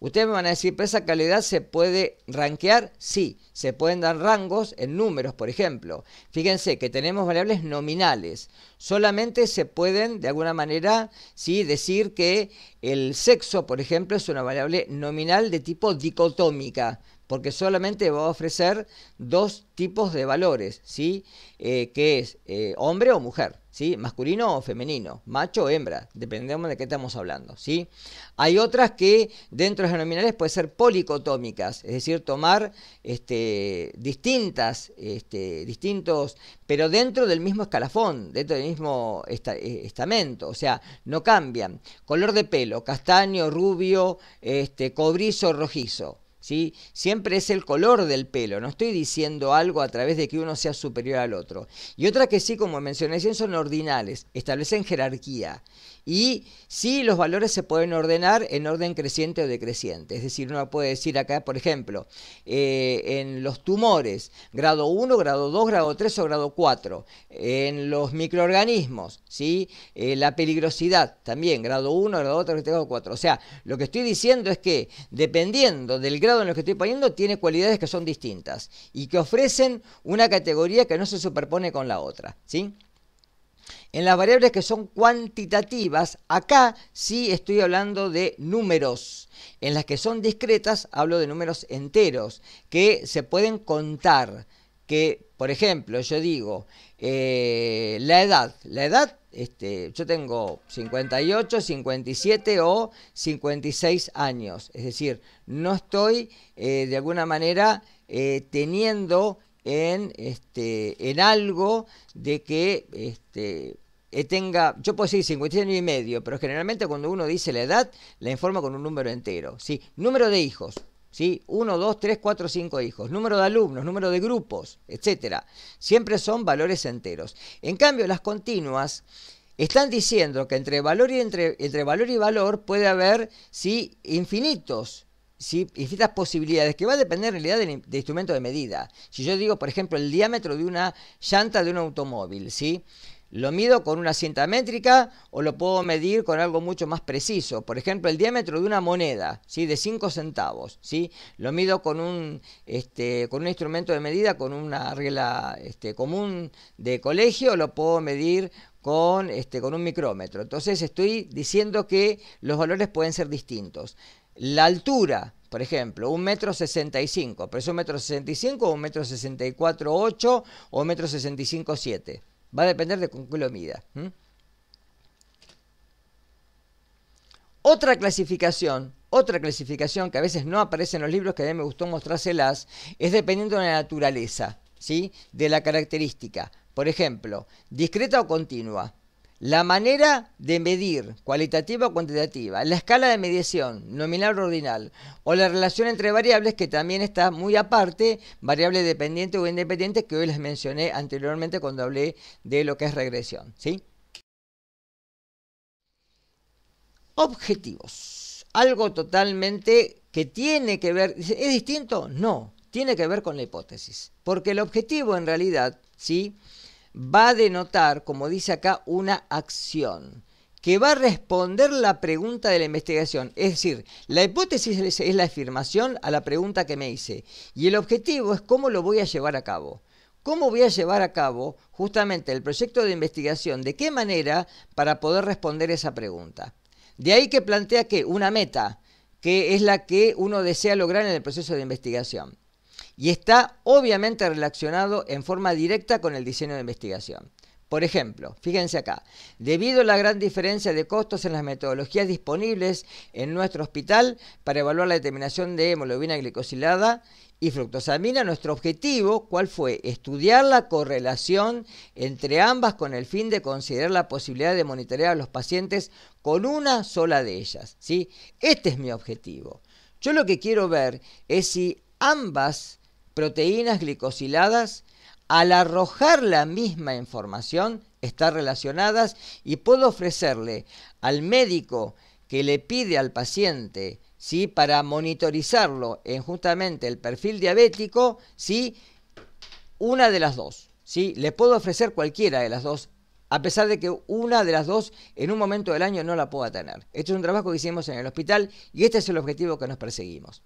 Ustedes me van a decir, ¿pero esa calidad se puede rankear? Sí, se pueden dar rangos en números, por ejemplo. Fíjense que tenemos variables nominales. Solamente se pueden, de alguna manera, ¿sí? decir que el sexo, por ejemplo, es una variable nominal de tipo dicotómica porque solamente va a ofrecer dos tipos de valores, ¿sí? Eh, que es eh, hombre o mujer, ¿sí? masculino o femenino, macho o hembra, dependiendo de qué estamos hablando. ¿sí? Hay otras que dentro de las nominales pueden ser policotómicas, es decir, tomar este, distintas, este, distintos, pero dentro del mismo escalafón, dentro del mismo eh, estamento, o sea, no cambian. Color de pelo, castaño, rubio, este, cobrizo, rojizo. ¿Sí? Siempre es el color del pelo, no estoy diciendo algo a través de que uno sea superior al otro. Y otra que sí, como mencioné, son ordinales, establecen jerarquía. Y sí, los valores se pueden ordenar en orden creciente o decreciente. Es decir, uno puede decir acá, por ejemplo, eh, en los tumores, grado 1, grado 2, grado 3 o grado 4. En los microorganismos, ¿sí? Eh, la peligrosidad también, grado 1, grado 2, grado 4. O sea, lo que estoy diciendo es que dependiendo del grado en el que estoy poniendo, tiene cualidades que son distintas y que ofrecen una categoría que no se superpone con la otra. ¿sí? En las variables que son cuantitativas, acá sí estoy hablando de números. En las que son discretas, hablo de números enteros, que se pueden contar. Que, por ejemplo, yo digo, eh, la edad. La edad, este, yo tengo 58, 57 o 56 años. Es decir, no estoy eh, de alguna manera eh, teniendo en, este, en algo de que este, eh, tenga, yo puedo decir 57 años y medio, pero generalmente cuando uno dice la edad, la informa con un número entero. ¿sí? Número de hijos, ¿sí? 1, 2, 3, 4, 5 hijos, número de alumnos, número de grupos, etcétera. Siempre son valores enteros. En cambio, las continuas están diciendo que entre valor y entre, entre valor y valor puede haber ¿sí? infinitos ¿sí? infinitas posibilidades, que va a depender en realidad del, instrumento de medida. Si yo digo, por ejemplo, el diámetro de una llanta de un automóvil, ¿sí? Lo mido con una cinta métrica o lo puedo medir con algo mucho más preciso. Por ejemplo, el diámetro de una moneda, ¿sí? de 5 centavos. ¿sí? Lo mido con un, este, con un instrumento de medida, con una regla este, común de colegio, lo puedo medir con, este, con un micrómetro. Entonces estoy diciendo que los valores pueden ser distintos. La altura, por ejemplo, un metro sesenta y cinco, pero es un metro sesenta y cinco o un metro sesenta y cuatro ocho o un metro sesenta y cinco siete. Va a depender de con qué lo mida. Otra clasificación, otra clasificación que a veces no aparece en los libros, que a mí me gustó mostrárselas, es dependiendo de la naturaleza, ¿sí? de la característica. Por ejemplo, discreta o continua. La manera de medir, cualitativa o cuantitativa, la escala de medición, nominal o ordinal, o la relación entre variables, que también está muy aparte, variable dependiente o independiente, que hoy les mencioné anteriormente cuando hablé de lo que es regresión. ¿sí? Objetivos. Algo totalmente que tiene que ver, ¿es distinto? No, tiene que ver con la hipótesis. Porque el objetivo en realidad, ¿sí? Va a denotar, como dice acá, una acción que va a responder la pregunta de la investigación. Es decir, la hipótesis es la afirmación a la pregunta que me hice y el objetivo es cómo lo voy a llevar a cabo. ¿Cómo voy a llevar a cabo justamente el proyecto de investigación? ¿De qué manera para poder responder esa pregunta? De ahí que plantea que una meta, que es la que uno desea lograr en el proceso de investigación y está obviamente relacionado en forma directa con el diseño de investigación. Por ejemplo, fíjense acá, debido a la gran diferencia de costos en las metodologías disponibles en nuestro hospital para evaluar la determinación de hemoglobina glicosilada y fructosamina, nuestro objetivo, ¿cuál fue? Estudiar la correlación entre ambas con el fin de considerar la posibilidad de monitorear a los pacientes con una sola de ellas. ¿sí? Este es mi objetivo. Yo lo que quiero ver es si ambas proteínas glicosiladas, al arrojar la misma información, están relacionadas y puedo ofrecerle al médico que le pide al paciente ¿sí? para monitorizarlo en justamente el perfil diabético, ¿sí? una de las dos. ¿sí? Le puedo ofrecer cualquiera de las dos, a pesar de que una de las dos en un momento del año no la pueda tener. Esto es un trabajo que hicimos en el hospital y este es el objetivo que nos perseguimos.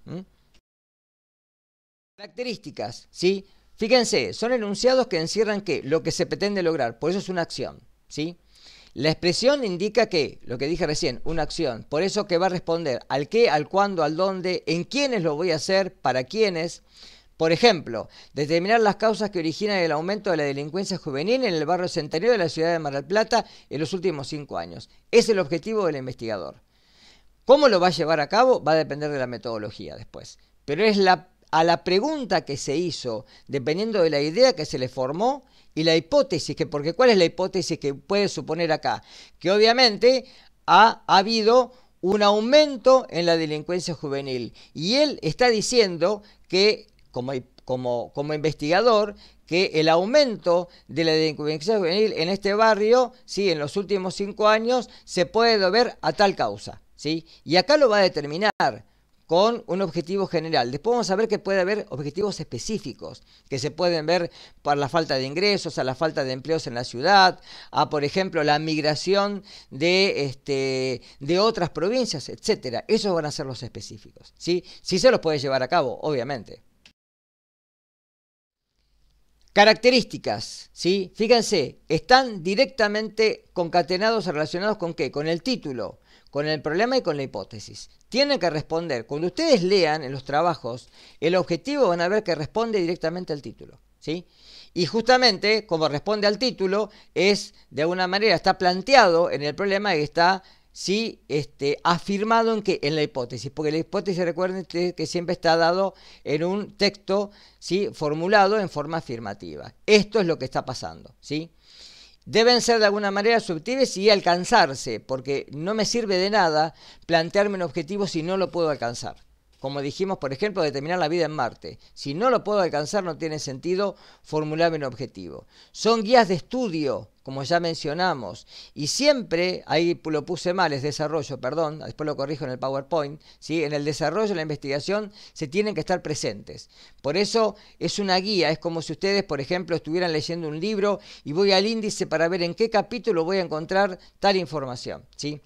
Características, ¿sí? Fíjense, son enunciados que encierran qué? Lo que se pretende lograr, por eso es una acción, ¿sí? La expresión indica que, lo que dije recién, una acción, por eso que va a responder al qué, al cuándo, al dónde, en quiénes lo voy a hacer, para quiénes. Por ejemplo, determinar las causas que originan el aumento de la delincuencia juvenil en el barrio centenario de la ciudad de Mar del Plata en los últimos cinco años. Es el objetivo del investigador. ¿Cómo lo va a llevar a cabo? Va a depender de la metodología después. Pero es la a la pregunta que se hizo, dependiendo de la idea que se le formó y la hipótesis, que porque cuál es la hipótesis que puede suponer acá, que obviamente ha, habido un aumento en la delincuencia juvenil. Y él está diciendo que, como, como, como investigador, que el aumento de la delincuencia juvenil en este barrio, ¿sí? en los últimos cinco años, se puede deber a tal causa. ¿sí? Y acá lo va a determinar con un objetivo general. Después vamos a ver que puede haber objetivos específicos, que se pueden ver por la falta de ingresos, a la falta de empleos en la ciudad, a por ejemplo la migración de, este, de otras provincias, etcétera. Esos van a ser los específicos. sí se los puede llevar a cabo, obviamente. Características, ¿sí? Fíjense, están directamente concatenados, relacionados con qué? Con el título, con el problema y con la hipótesis. Tienen que responder. Cuando ustedes lean en los trabajos, el objetivo van a ver que responde directamente al título. ¿sí? Y justamente, como responde al título, es de alguna manera, está planteado en el problema y está sí, este, afirmado en, que, en la hipótesis, porque la hipótesis recuerden que siempre está dado en un texto ¿sí? formulado en forma afirmativa. Esto es lo que está pasando. ¿sí? Deben ser de alguna manera subjetivos y alcanzarse, porque no me sirve de nada plantearme un objetivo si no lo puedo alcanzar. Como dijimos, por ejemplo, determinar la vida en Marte. Si no lo puedo alcanzar, no tiene sentido formularme un objetivo. Son guías de estudio, como ya mencionamos, y siempre, ahí lo puse mal, es desarrollo, perdón, después lo corrijo en el PowerPoint, ¿sí? en el desarrollo, la investigación, se tienen que estar presentes. Por eso es una guía, es como si ustedes, por ejemplo, estuvieran leyendo un libro y voy al índice para ver en qué capítulo voy a encontrar tal información. ¿sí?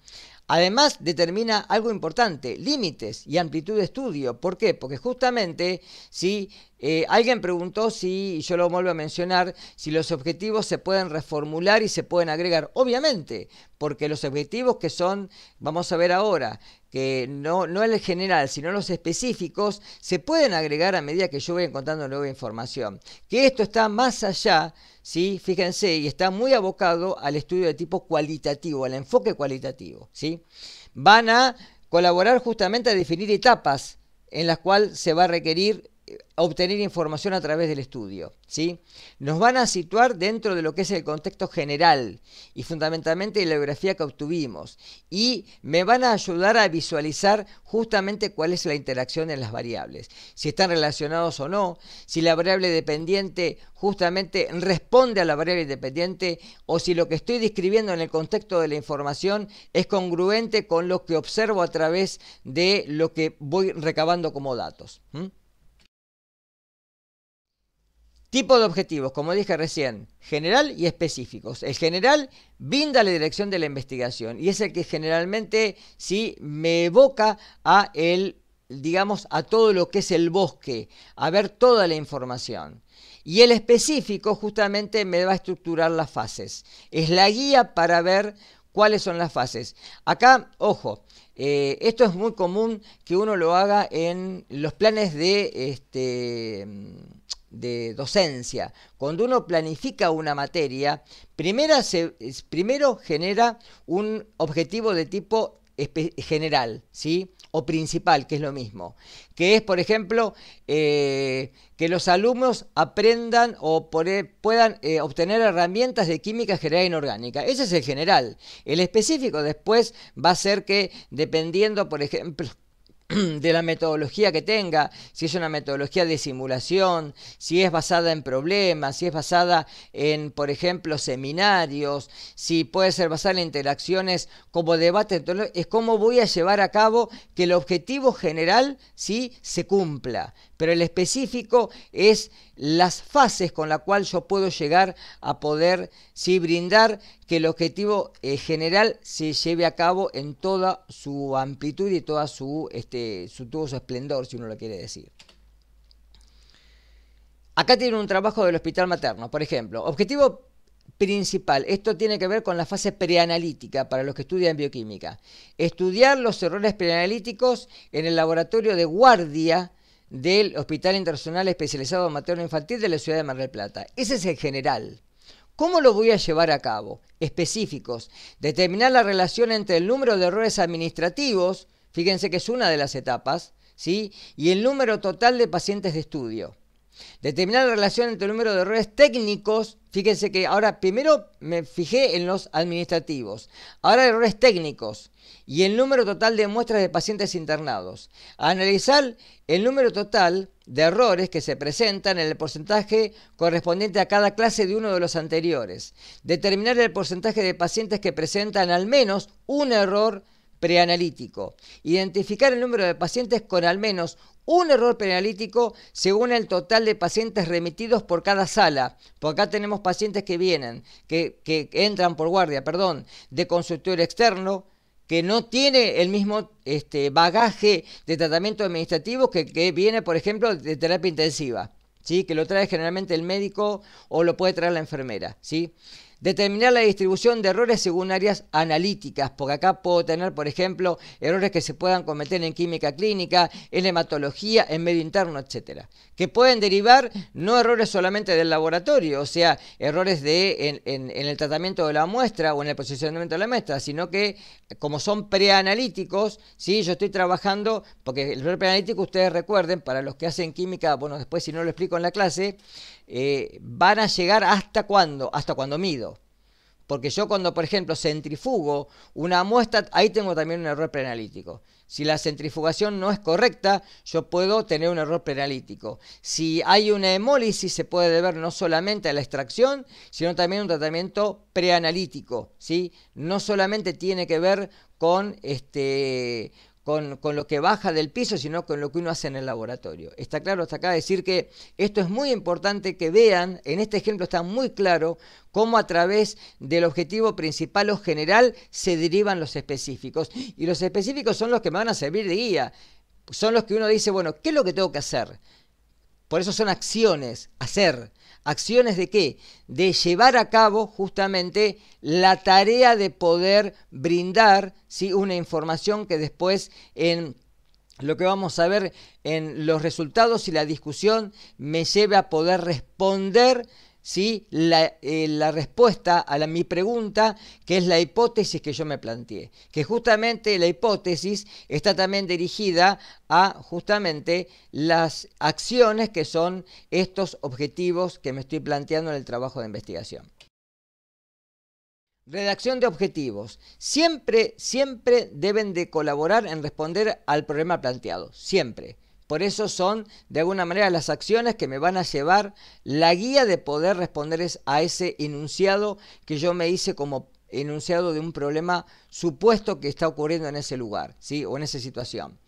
Además, determina algo importante, límites y amplitud de estudio. ¿Por qué? Porque justamente si eh, alguien preguntó si, y yo lo vuelvo a mencionar, si los objetivos se pueden reformular y se pueden agregar. Obviamente, porque los objetivos que son, vamos a ver ahora, que no, no el general, sino los específicos, se pueden agregar a medida que yo voy encontrando nueva información. Que esto está más allá, ¿sí? fíjense, y está muy abocado al estudio de tipo cualitativo, al enfoque cualitativo. ¿sí? Van a colaborar justamente a definir etapas en las cuales se va a requerir obtener información a través del estudio. ¿sí? Nos van a situar dentro de lo que es el contexto general y fundamentalmente la biografía que obtuvimos y me van a ayudar a visualizar justamente cuál es la interacción en las variables, si están relacionados o no, si la variable dependiente justamente responde a la variable independiente o si lo que estoy describiendo en el contexto de la información es congruente con lo que observo a través de lo que voy recabando como datos. Tipo de objetivos, como dije recién, general y específicos. El general brinda la dirección de la investigación y es el que generalmente sí me evoca a el, digamos, a todo lo que es el bosque, a ver toda la información. Y el específico justamente me va a estructurar las fases. Es la guía para ver cuáles son las fases. Acá, ojo, eh, esto es muy común que uno lo haga en los planes de este, de docencia. Cuando uno planifica una materia, primero genera un objetivo de tipo general, ¿sí? O principal, que es lo mismo. Que es, por ejemplo, eh, que los alumnos aprendan o puedan eh, obtener herramientas de química general inorgánica. Ese es el general. El específico después va a ser que, dependiendo, por ejemplo, de la metodología que tenga, si es una metodología de simulación, si es basada en problemas, si es basada en, por ejemplo, seminarios, si puede ser basada en interacciones como debate, es cómo voy a llevar a cabo que el objetivo general sí se cumpla. Pero el específico es las fases con la cual yo puedo llegar a poder sí, brindar que el objetivo eh, general se lleve a cabo en toda su amplitud y toda su, este, su, todo su esplendor, si uno lo quiere decir. Acá tiene un trabajo del hospital materno, por ejemplo. Objetivo principal, esto tiene que ver con la fase preanalítica para los que estudian bioquímica. Estudiar los errores preanalíticos en el laboratorio de guardia del Hospital Internacional Especializado Materno Infantil de la ciudad de Mar del Plata. Ese es el general. ¿Cómo lo voy a llevar a cabo? Específicos. Determinar la relación entre el número de errores administrativos, fíjense que es una de las etapas, ¿sí? y el número total de pacientes de estudio. Determinar la relación entre el número de errores técnicos, fíjense que ahora primero me fijé en los administrativos, ahora errores técnicos y el número total de muestras de pacientes internados. Analizar el número total de errores que se presentan en el porcentaje correspondiente a cada clase de uno de los anteriores. Determinar el porcentaje de pacientes que presentan al menos un error preanalítico. Identificar el número de pacientes con al menos un error preanalítico según el total de pacientes remitidos por cada sala. Por acá tenemos pacientes que vienen, que, que entran por guardia, perdón, de consultorio externo, que no tiene el mismo este, bagaje de tratamiento administrativo que, que viene, por ejemplo, de terapia intensiva. ¿Sí? que lo trae generalmente el médico o lo puede traer la enfermera. ¿sí? Determinar la distribución de errores según áreas analíticas, porque acá puedo tener, por ejemplo, errores que se puedan cometer en química clínica, en hematología, en medio interno, etcétera, que pueden derivar no errores solamente del laboratorio, o sea, errores de en, el tratamiento de la muestra o en el posicionamiento de la muestra, sino que como son preanalíticos, ¿sí? yo estoy trabajando, porque el preanalítico, ustedes recuerden, para los que hacen química, bueno, después si no lo explico en la clase, eh, van a llegar hasta cuándo, hasta cuando mido. Porque yo cuando, por ejemplo, centrifugo una muestra, ahí tengo también un error preanalítico. Si la centrifugación no es correcta, yo puedo tener un error preanalítico. Si hay una hemólisis, se puede deber no solamente a la extracción, sino también a un tratamiento preanalítico. ¿sí? No solamente tiene que ver con este con, lo que baja del piso, sino con lo que uno hace en el laboratorio. Está claro hasta acá decir que esto es muy importante que vean, en este ejemplo está muy claro cómo a través del objetivo principal o general se derivan los específicos. Y los específicos son los que me van a servir de guía. Son los que uno dice, bueno, ¿qué es lo que tengo que hacer? Por eso son acciones, hacer. ¿Acciones de qué? De llevar a cabo justamente la tarea de poder brindar ¿sí? una información que después en lo que vamos a ver en los resultados y la discusión me lleve a poder responder ¿sí? la, eh, la respuesta a mi pregunta, que es la hipótesis que yo me planteé. Que justamente la hipótesis está también dirigida a justamente las acciones que son estos objetivos que me estoy planteando en el trabajo de investigación. Redacción de objetivos. Siempre, siempre deben de colaborar en responder al problema planteado. Siempre. Por eso son, de alguna manera, las acciones que me van a llevar la guía de poder responder a ese enunciado que yo me hice como enunciado de un problema supuesto que está ocurriendo en ese lugar, ¿sí? O en esa situación.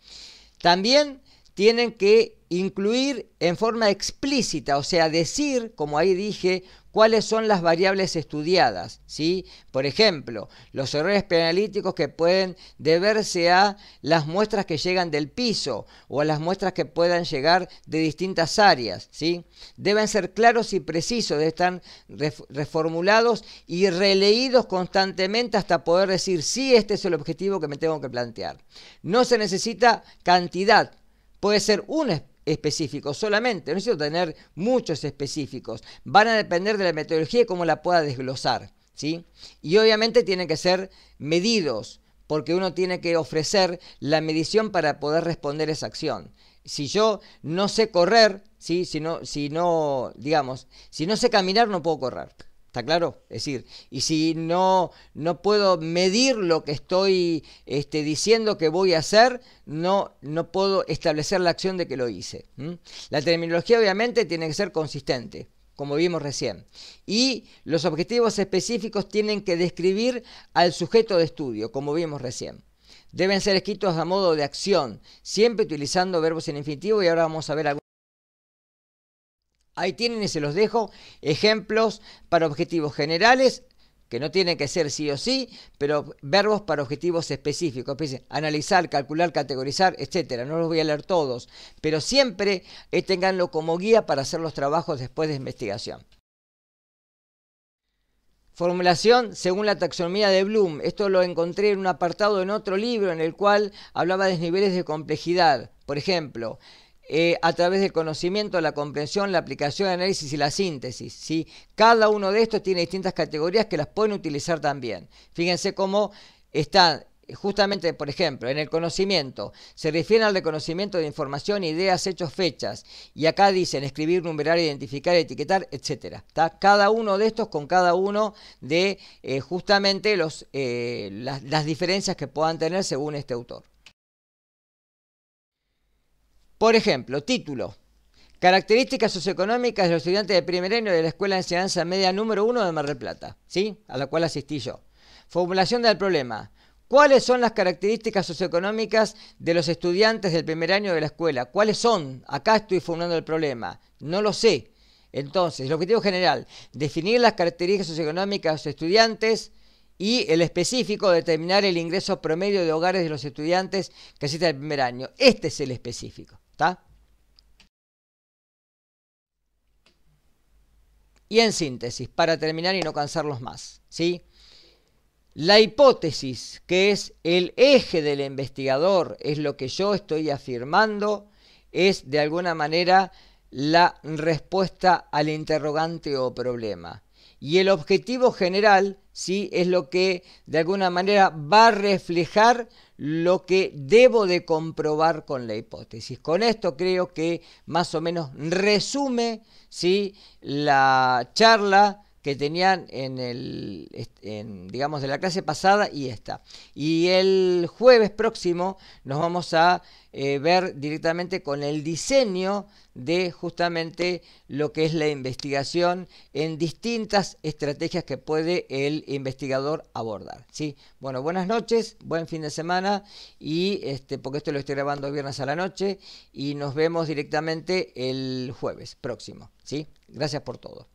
También tienen que incluir en forma explícita, o sea, decir, como ahí dije, cuáles son las variables estudiadas, ¿sí? Por ejemplo, los errores penalíticos que pueden deberse a las muestras que llegan del piso o a las muestras que puedan llegar de distintas áreas, ¿sí? Deben ser claros y precisos, deben estar reformulados y releídos constantemente hasta poder decir, sí, este es el objetivo que me tengo que plantear. No se necesita cantidad, puede ser un específico solamente, no necesito tener muchos específicos, van a depender de la metodología y cómo la pueda desglosar, ¿sí? Y obviamente tienen que ser medidos, porque uno tiene que ofrecer la medición para poder responder esa acción. Si yo no sé correr, ¿sí? si, no, si no, digamos, si no sé caminar, no puedo correr. ¿Está claro? Es decir, y si no, no puedo medir lo que estoy este, diciendo que voy a hacer, no, no puedo establecer la acción de que lo hice. La terminología obviamente tiene que ser consistente, como vimos recién. Y los objetivos específicos tienen que describir al sujeto de estudio, como vimos recién. Deben ser escritos a modo de acción, siempre utilizando verbos en infinitivo y ahora vamos a ver algo. Ahí tienen y se los dejo ejemplos para objetivos generales, que no tienen que ser sí o sí, pero verbos para objetivos específicos, analizar, calcular, categorizar, etcétera. No los voy a leer todos, pero siempre eh, tenganlo como guía para hacer los trabajos después de investigación. Formulación según la taxonomía de Bloom. Esto lo encontré en un apartado en otro libro en el cual hablaba de niveles de complejidad. Por ejemplo, eh, a través del conocimiento, la comprensión, la aplicación, el análisis y la síntesis. ¿sí? Cada uno de estos tiene distintas categorías que las pueden utilizar también. Fíjense cómo está justamente, por ejemplo, en el conocimiento, se refiere al reconocimiento de información, ideas, hechos, fechas. Y acá dicen escribir, numerar, identificar, etiquetar, etc. Cada uno de estos con cada uno de eh, justamente los, eh, las diferencias que puedan tener según este autor. Por ejemplo, título. Características socioeconómicas de los estudiantes de primer año de la Escuela de Enseñanza Media número 1 de Mar del Plata, ¿sí? a la cual asistí yo. Formulación del problema. ¿Cuáles son las características socioeconómicas de los estudiantes del primer año de la escuela? ¿Cuáles son? Acá estoy formulando el problema. No lo sé. Entonces, el objetivo general, definir las características socioeconómicas de los estudiantes y el específico, determinar el ingreso promedio de hogares de los estudiantes que asisten al primer año. Este es el específico. Y en síntesis, para terminar y no cansarlos más, ¿sí? La hipótesis, que es el eje del investigador, es lo que yo estoy afirmando, es de alguna manera la respuesta al interrogante o problema. Y el objetivo general, sí, es lo que de alguna manera va a reflejar lo que debo de comprobar con la hipótesis. Con esto creo que más o menos resume ¿sí? la charla que tenían en el, digamos, de la clase pasada y esta. Y el jueves próximo nos vamos a eh, ver directamente con el diseño de justamente lo que es la investigación en distintas estrategias que puede el investigador abordar. ¿sí? Bueno, buenas noches, buen fin de semana y este, porque esto lo estoy grabando viernes a la noche y nos vemos directamente el jueves próximo. ¿sí? Gracias por todo.